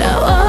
Now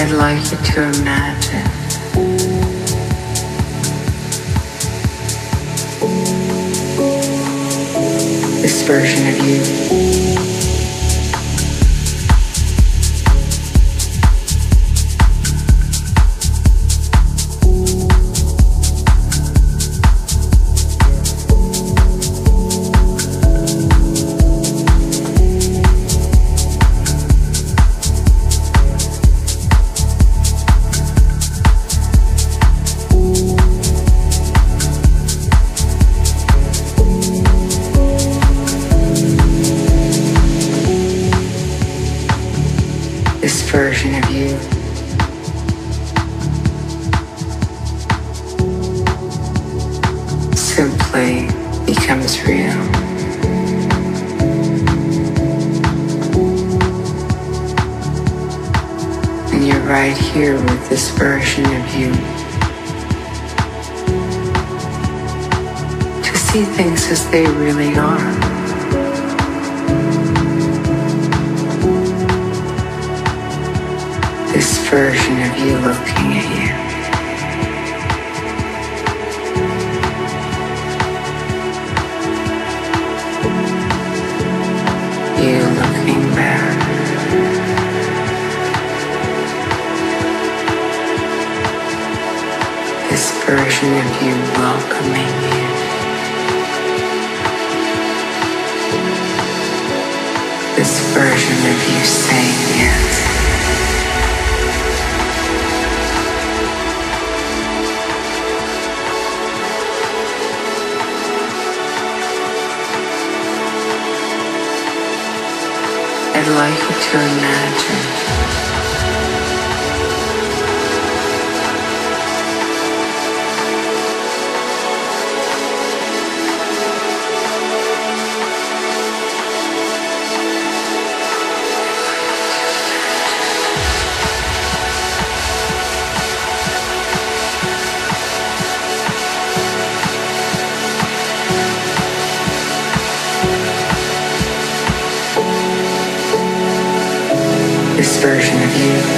I'd like you to imagine this version of you. This